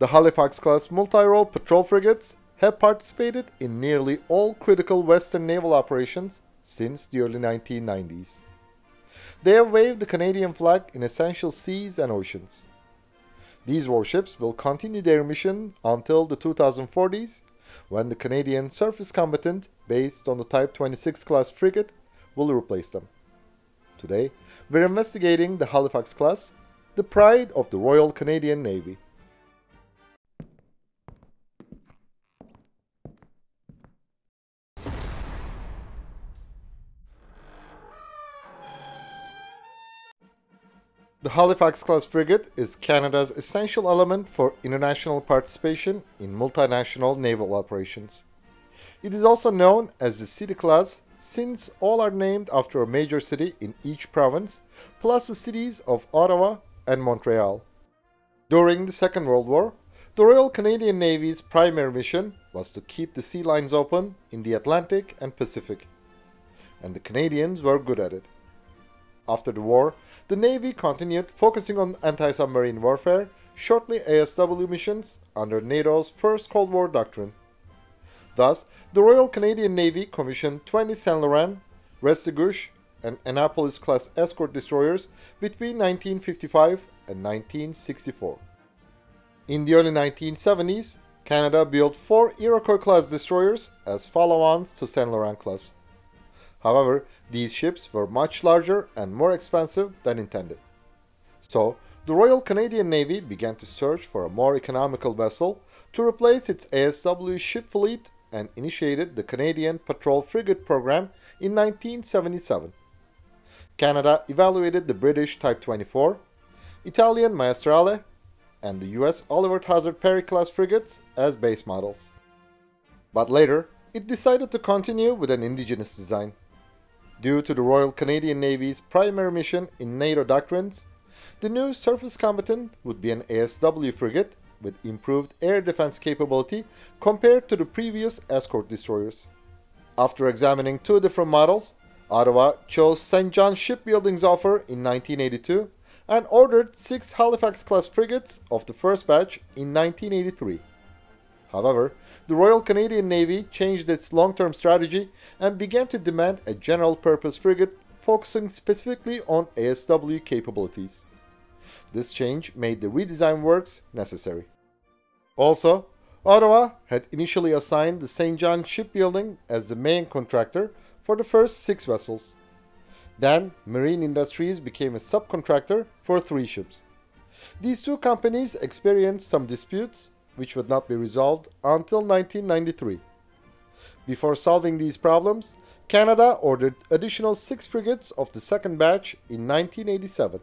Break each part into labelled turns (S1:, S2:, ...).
S1: The Halifax-class multi-role patrol frigates have participated in nearly all critical Western naval operations since the early 1990s. They have waved the Canadian flag in essential seas and oceans. These warships will continue their mission until the 2040s, when the Canadian surface combatant based on the Type 26 class frigate will replace them. Today, we're investigating the Halifax class, the pride of the Royal Canadian Navy. The Halifax class frigate is Canada's essential element for international participation in multinational naval operations. It is also known as the City class since all are named after a major city in each province, plus the cities of Ottawa and Montreal. During the Second World War, the Royal Canadian Navy's primary mission was to keep the sea lines open in the Atlantic and Pacific, and the Canadians were good at it. After the war, the Navy continued focusing on anti-submarine warfare, shortly ASW missions under NATO's First Cold War doctrine. Thus, the Royal Canadian Navy commissioned 20 Saint Laurent, Restigouche, and Annapolis-class escort destroyers between 1955 and 1964. In the early 1970s, Canada built four Iroquois-class destroyers as follow-ons to Saint Laurent class. However, these ships were much larger and more expensive than intended. So, the Royal Canadian Navy began to search for a more economical vessel to replace its ASW ship fleet and initiated the Canadian Patrol Frigate program in 1977. Canada evaluated the British Type 24, Italian Maestrale, and the US Oliver Hazard Perry class frigates as base models. But later, it decided to continue with an indigenous design. Due to the Royal Canadian Navy's primary mission in NATO doctrines, the new surface combatant would be an ASW frigate with improved air defense capability compared to the previous escort destroyers. After examining two different models, Ottawa chose St. John Shipbuilding's offer in 1982 and ordered six Halifax-class frigates of the first batch in 1983. However, the Royal Canadian Navy changed its long-term strategy and began to demand a general-purpose frigate focusing specifically on ASW capabilities. This change made the redesign works necessary. Also, Ottawa had initially assigned the St. John Shipbuilding as the main contractor for the first six vessels. Then, Marine Industries became a subcontractor for three ships. These two companies experienced some disputes which would not be resolved until 1993. Before solving these problems, Canada ordered additional six frigates of the second batch in 1987.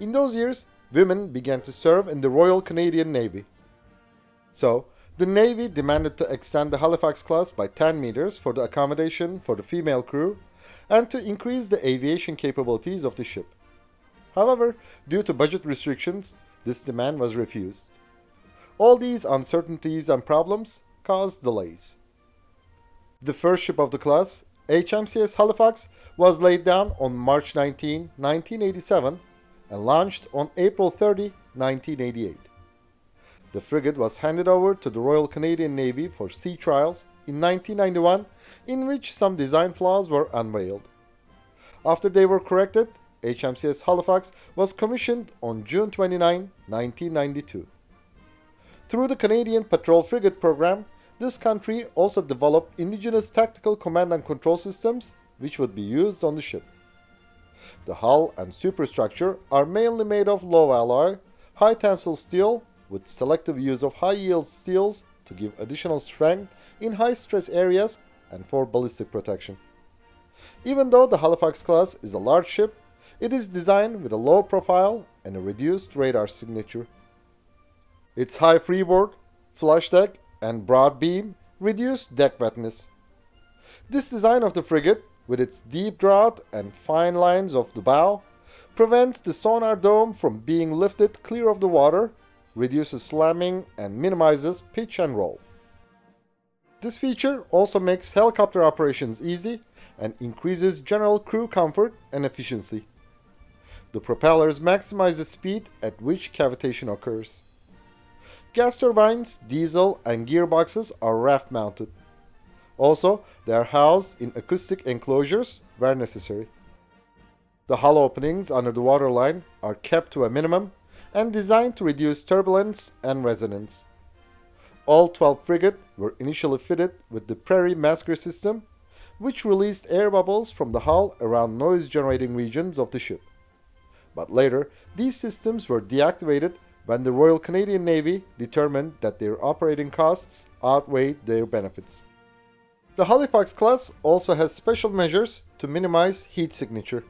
S1: In those years, women began to serve in the Royal Canadian Navy. So, the Navy demanded to extend the Halifax class by 10 meters for the accommodation for the female crew and to increase the aviation capabilities of the ship. However, due to budget restrictions, this demand was refused. All these uncertainties and problems caused delays. The first ship of the class, HMCS Halifax, was laid down on March 19, 1987 and launched on April 30, 1988. The frigate was handed over to the Royal Canadian Navy for sea trials in 1991 in which some design flaws were unveiled. After they were corrected, HMCS Halifax was commissioned on June 29, 1992. Through the Canadian Patrol Frigate program, this country also developed indigenous tactical command and control systems which would be used on the ship. The hull and superstructure are mainly made of low alloy, high tensile steel with selective use of high yield steels to give additional strength in high stress areas and for ballistic protection. Even though the Halifax class is a large ship, it is designed with a low profile and a reduced radar signature. Its high freeboard, flush deck, and broad beam reduce deck wetness. This design of the frigate, with its deep draught and fine lines of the bow, prevents the sonar dome from being lifted clear of the water, reduces slamming, and minimizes pitch and roll. This feature also makes helicopter operations easy and increases general crew comfort and efficiency. The propellers maximize the speed at which cavitation occurs. Gas turbines, diesel, and gearboxes are raft mounted. Also, they are housed in acoustic enclosures where necessary. The hull openings under the waterline are kept to a minimum and designed to reduce turbulence and resonance. All 12 frigates were initially fitted with the Prairie Masker system, which released air bubbles from the hull around noise-generating regions of the ship. But later, these systems were deactivated when the Royal Canadian Navy determined that their operating costs outweighed their benefits. The Halifax class also has special measures to minimize heat signature.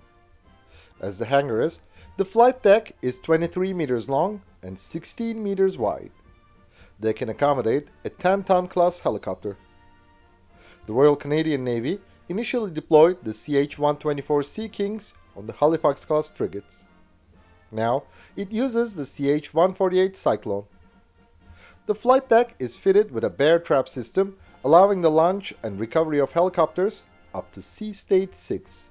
S1: As the hangar is, the flight deck is 23 meters long and 16 meters wide. They can accommodate a 10-ton class helicopter. The Royal Canadian Navy initially deployed the CH-124 Sea Kings on the Halifax class frigates. Now, it uses the CH-148 Cyclone. The flight deck is fitted with a bear trap system allowing the launch and recovery of helicopters up to Sea State 6.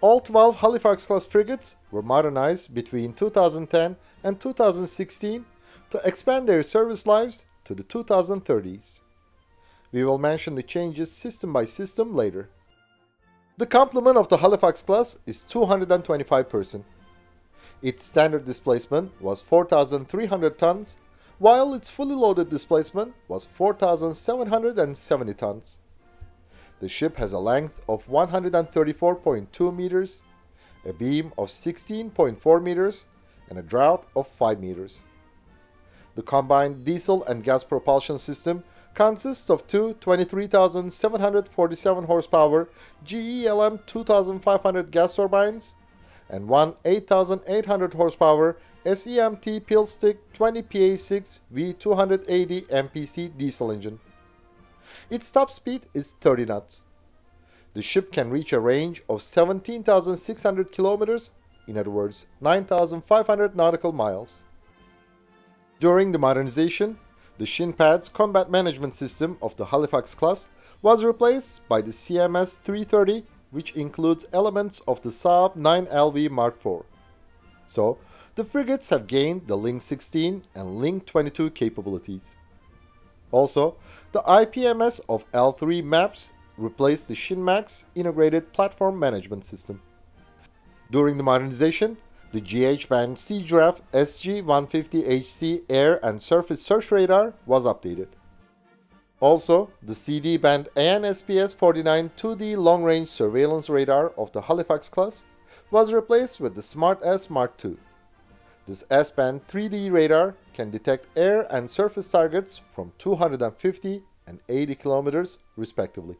S1: All 12 Halifax-class frigates were modernized between 2010 and 2016 to expand their service lives to the 2030s. We will mention the changes system by system later. The complement of the Halifax class is 225 person. Its standard displacement was 4,300 tons while its fully loaded displacement was 4,770 tons. The ship has a length of 134.2 meters, a beam of 16.4 meters, and a draught of 5 meters. The combined diesel and gas propulsion system consists of two 23,747 horsepower GE LM 2500 gas turbines and one 8,800 horsepower SEMT Pielstick 20PA6 V280 MPC diesel engine. Its top speed is 30 knots. The ship can reach a range of 17,600 kilometers, in other words, 9,500 nautical miles. During the modernization, the ShinPads combat management system of the Halifax class was replaced by the CMS 330, which includes elements of the Saab 9LV Mark IV. So, the frigates have gained the Link 16 and Link 22 capabilities. Also, the IPMS of L3 MAPPS replaced the SHINMACS integrated platform management system. During the modernization, the GH-band Sea Giraffe SG-150HC air and surface search radar was updated. Also, the CD band AN-SPS-49 2D long-range surveillance radar of the Halifax class was replaced with the Smart S Mark II. This S-band 3D radar can detect air and surface targets from 250 and 80 kilometers respectively.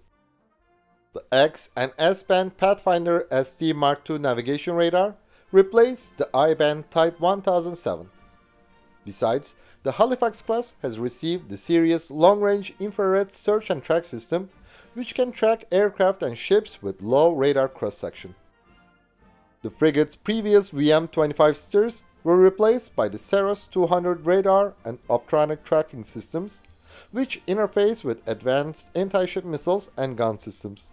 S1: The X and S-band Pathfinder ST Mark II navigation radar replaced the I-band Type 1007. Besides, the Halifax class has received the Sirius long-range infrared search and track system, which can track aircraft and ships with low radar cross-section. The frigate's previous VM-25 STIRs were replaced by the Ceros 200 radar and optronic tracking systems, which interface with advanced anti-ship missiles and gun systems.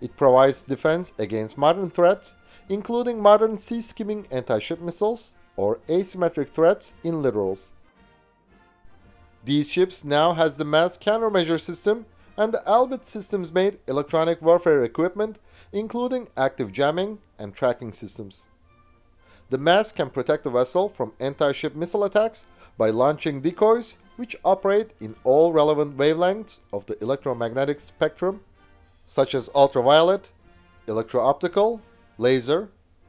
S1: It provides defense against modern threats, including modern sea-skimming anti-ship missiles or asymmetric threats in littorals. These ships now has the MASS countermeasure system and the Elbit systems made electronic warfare equipment, including active jamming and tracking systems. The MASS can protect the vessel from anti-ship missile attacks by launching decoys which operate in all relevant wavelengths of the electromagnetic spectrum, such as ultraviolet, electro-optical, laser,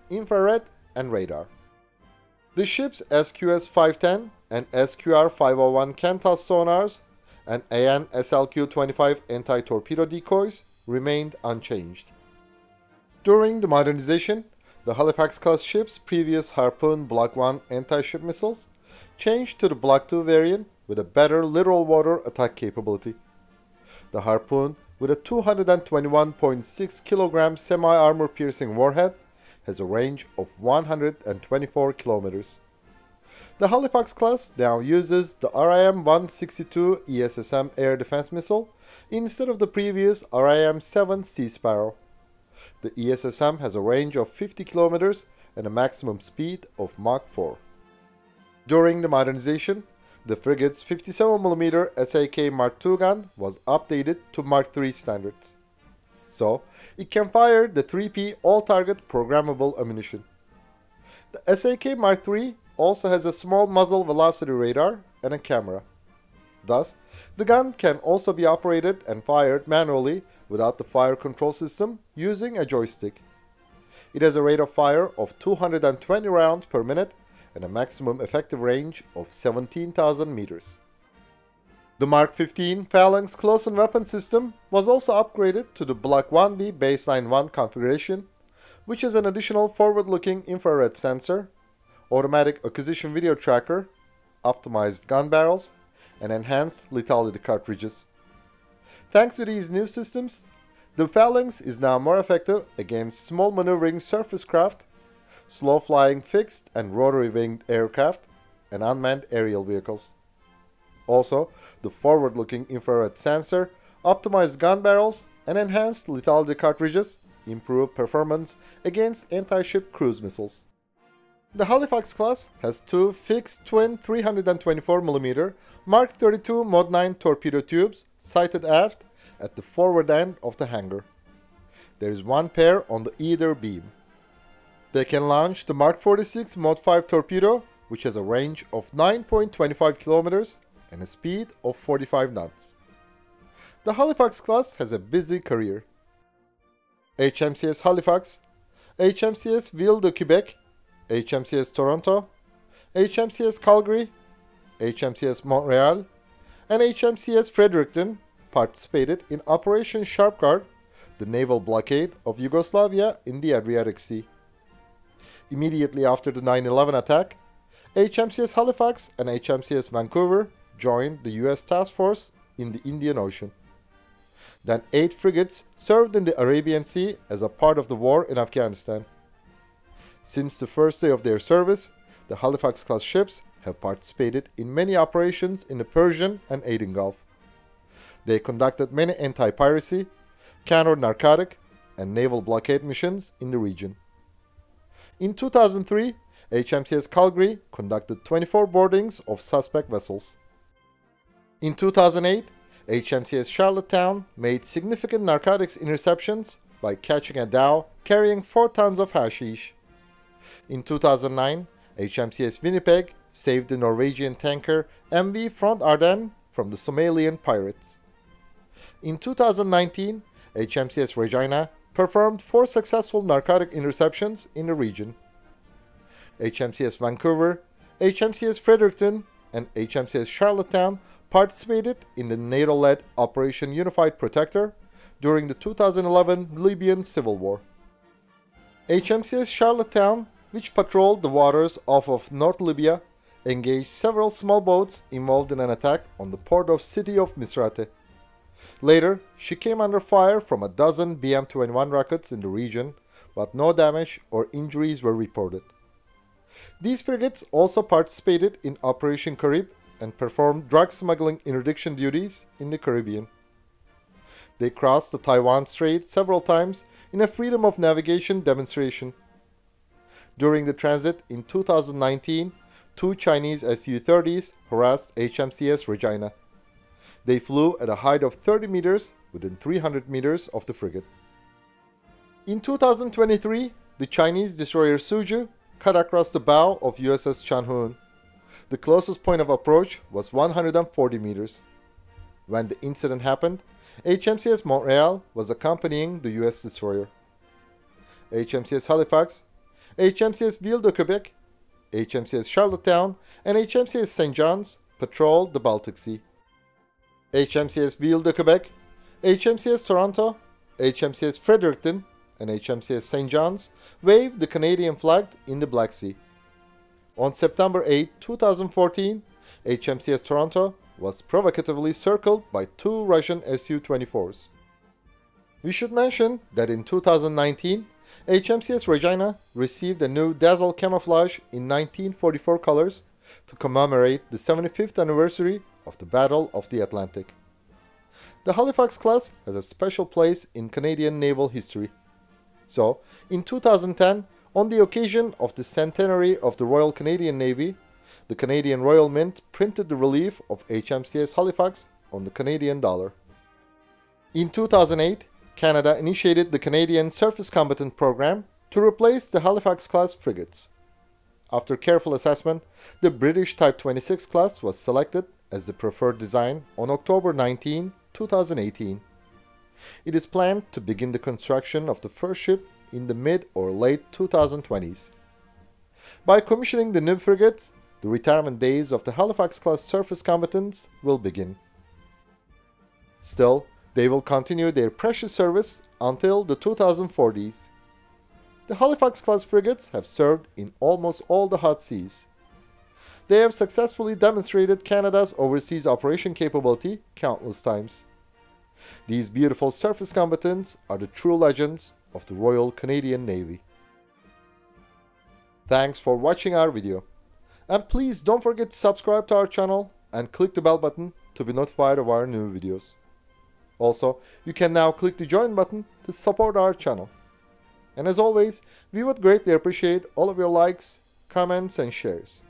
S1: infrared, and radar. The ship's SQS-510 and SQR-501 CANTASS sonars and AN SLQ-25 anti-torpedo decoys remained unchanged. During the modernization, the Halifax-class ship's previous Harpoon Block 1 anti-ship missiles changed to the Block 2 variant with a better littoral water attack capability. The Harpoon, with a 221.6 kg semi-armor piercing warhead, has a range of 124 kilometers. The Halifax class now uses the RIM-162 ESSM air defense missile instead of the previous RIM-7 Sea Sparrow. The ESSM has a range of 50 kilometers and a maximum speed of Mach 4. During the modernization, the frigate's 57mm SAK Mark II gun was updated to Mark III standards. So, it can fire the 3P all-target programmable ammunition. The SAK Mark III also has a small muzzle velocity radar and a camera. Thus, the gun can also be operated and fired manually without the fire control system using a joystick. It has a rate of fire of 220 rounds per minute and a maximum effective range of 17,000 meters. The Mark 15 Phalanx close-in weapon system was also upgraded to the Block 1B Baseline 1 configuration, which is an additional forward-looking infrared sensor, automatic acquisition video tracker, optimized gun barrels, and enhanced lethality cartridges. Thanks to these new systems, the Phalanx is now more effective against small maneuvering surface craft, slow-flying fixed and rotary-winged aircraft, and unmanned aerial vehicles. Also, the forward-looking infrared sensor, optimized gun barrels, and enhanced lethality cartridges improve performance against anti-ship cruise missiles. The Halifax class has two fixed twin 324mm Mark 32 Mod 9 torpedo tubes sighted aft at the forward end of the hangar. There is one pair on the either beam. They can launch the Mark 46 Mod 5 torpedo, which has a range of 9.25 kilometers and a speed of 45 knots. The Halifax class has a busy career. HMCS Halifax, HMCS Ville de Quebec, HMCS Toronto, HMCS Calgary, HMCS Montreal, and HMCS Fredericton participated in Operation Sharp Guard, the naval blockade of Yugoslavia in the Adriatic Sea. Immediately after the 9-11 attack, HMCS Halifax and HMCS Vancouver joined the US task force in the Indian Ocean. Then eight frigates served in the Arabian Sea as a part of the war in Afghanistan. Since the first day of their service, the Halifax-class ships have participated in many operations in the Persian and Aden Gulf. They conducted many anti-piracy, counter-narcotic, and naval blockade missions in the region. In 2003, HMCS Calgary conducted 24 boardings of suspect vessels. In 2008, HMCS Charlottetown made significant narcotics interceptions by catching a dhow carrying 4 tons of hashish. In 2009, HMCS Winnipeg saved the Norwegian tanker MV Front Ardennes from the Somalian pirates. In 2019, HMCS Regina performed four successful narcotic interceptions in the region. HMCS Vancouver, HMCS Fredericton, and HMCS Charlottetown participated in the NATO-led Operation Unified Protector during the 2011 Libyan civil war. HMCS Charlottetown, which patrolled the waters off of North Libya, engaged several small boats involved in an attack on the port of city of Misrata. Later, she came under fire from a dozen BM-21 rockets in the region, but no damage or injuries were reported. These frigates also participated in Operation Carib and performed drug smuggling interdiction duties in the Caribbean. They crossed the Taiwan Strait several times in a freedom of navigation demonstration. During the transit in 2019, two Chinese Su-30s harassed HMCS Regina. They flew at a height of 30 meters within 300 meters of the frigate. In 2023, the Chinese destroyer Suzhou cut across the bow of USS Chung-Hoon. The closest point of approach was 140 meters. When the incident happened, HMCS Montreal was accompanying the US destroyer. HMCS Halifax, HMCS Ville de Quebec, HMCS Charlottetown, and HMCS St. John's patrolled the Baltic Sea. HMCS Ville de Quebec, HMCS Toronto, HMCS Fredericton, and HMCS St. John's waved the Canadian flag in the Black Sea. On September 8, 2014, HMCS Toronto was provocatively circled by two Russian Su-24s. We should mention that in 2019, HMCS Regina received a new Dazzle camouflage in 1944 colors to commemorate the 75th anniversary of the Battle of the Atlantic. The Halifax class has a special place in Canadian naval history. So, in 2010, on the occasion of the centenary of the Royal Canadian Navy, the Canadian Royal Mint printed the relief of HMCS Halifax on the Canadian dollar. In 2008, Canada initiated the Canadian Surface Combatant Program to replace the Halifax class frigates. After careful assessment, the British Type 26 class was selected as the preferred design on October 19, 2018. It is planned to begin the construction of the first ship in the mid or late 2020s. By commissioning the new frigates, the retirement days of the Halifax class surface combatants will begin. Still, they will continue their precious service until the 2040s. The Halifax class frigates have served in almost all the hot seas. They have successfully demonstrated Canada's overseas operation capability countless times. These beautiful surface combatants are the true legends of the Royal Canadian Navy. Thanks for watching our video. And please don't forget to subscribe to our channel and click the bell button to be notified of our new videos. Also, you can now click the join button to support our channel. And as always, we would greatly appreciate all of your likes, comments and shares.